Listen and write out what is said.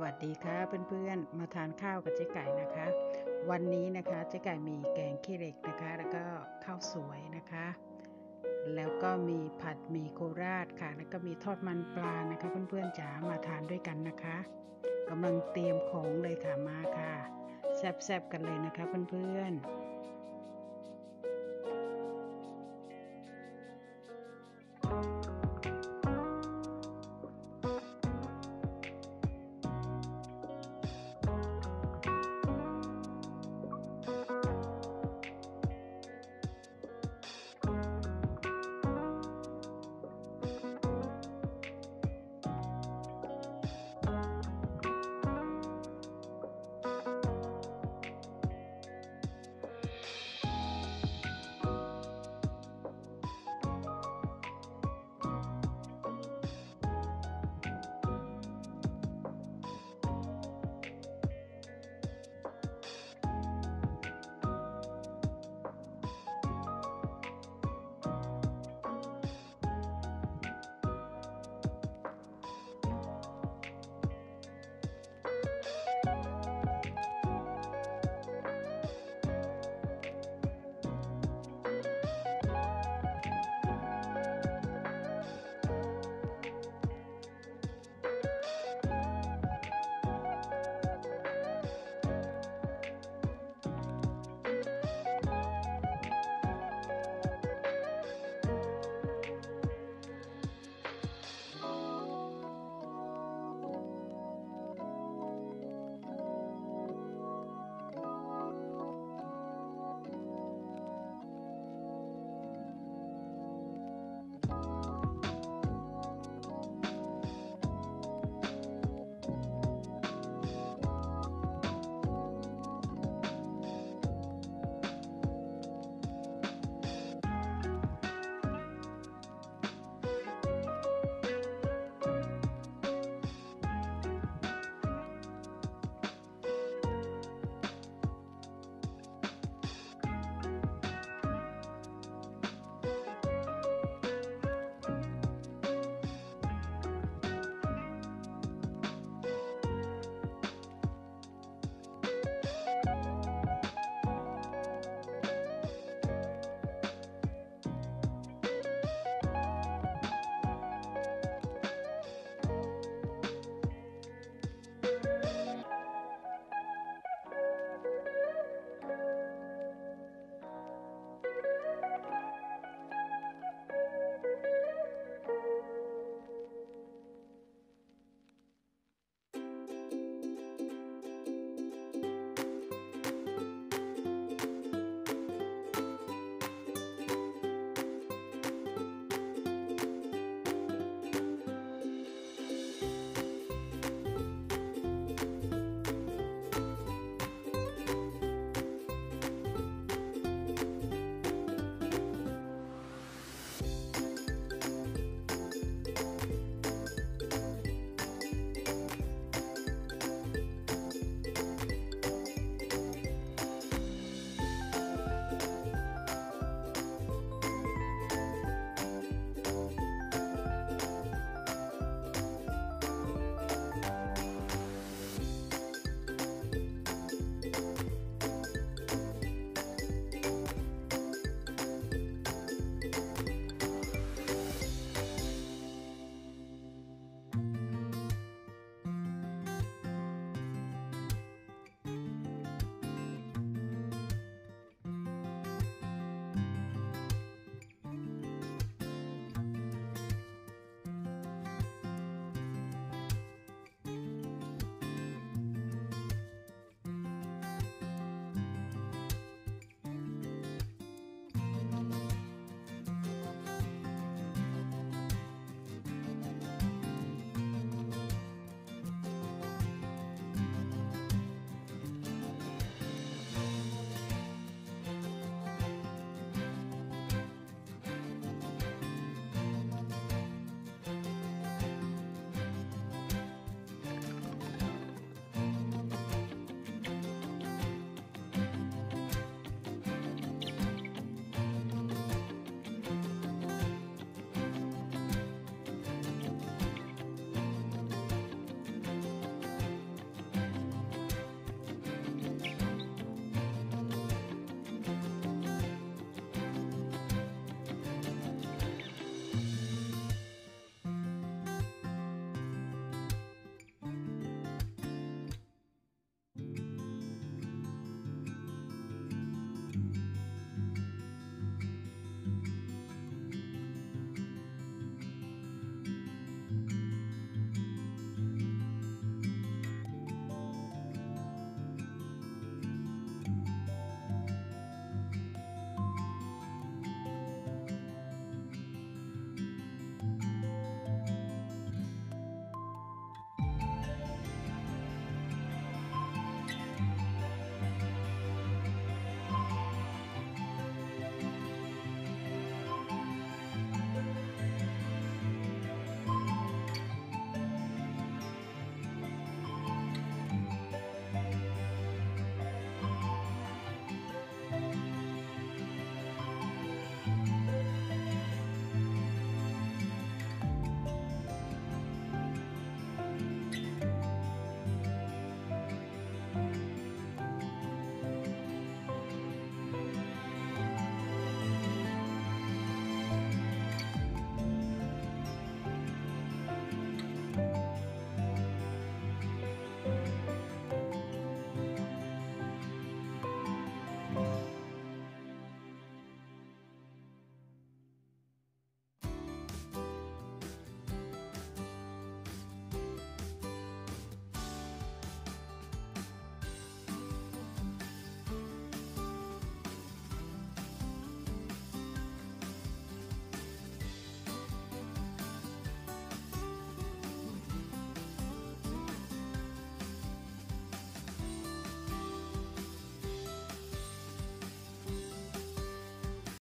วัสดีค่ะเพื่อนๆ มาทานข้าวกับเจ๊ไก่นะคะ วันนี้นะคะเจ๊ไก่มีแกงขี้เหล็กนะคะ แล้วก็ข้าวสวยนะคะ แล้วก็มีผัดหมี่โคราชค่ะ แล้วก็มีทอดมันปลานะคะ เพื่อนๆจ๋ามาทานด้วยกันนะคะกำลังเตรียมของเลยค่ะมาค่ะแซ่บๆกันเลยนะคะเพื่อนๆ